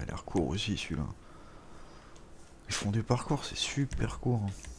m'a l'air court aussi celui-là. Ils font du parcours, c'est super court. hein.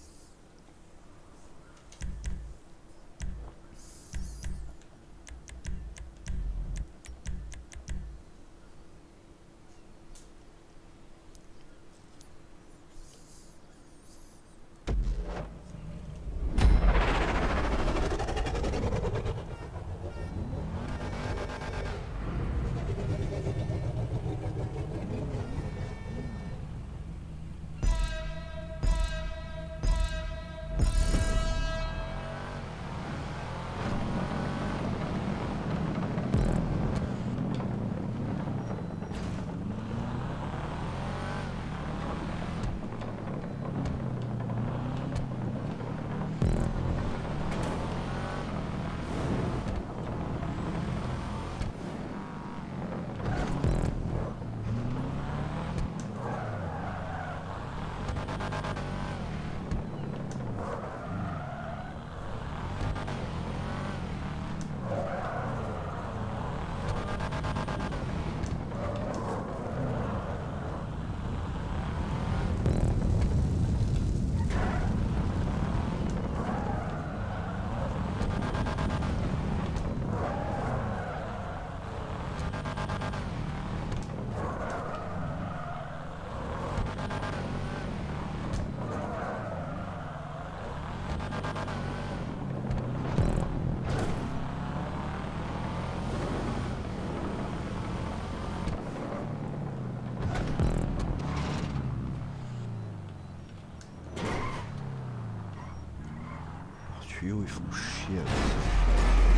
few e no shit.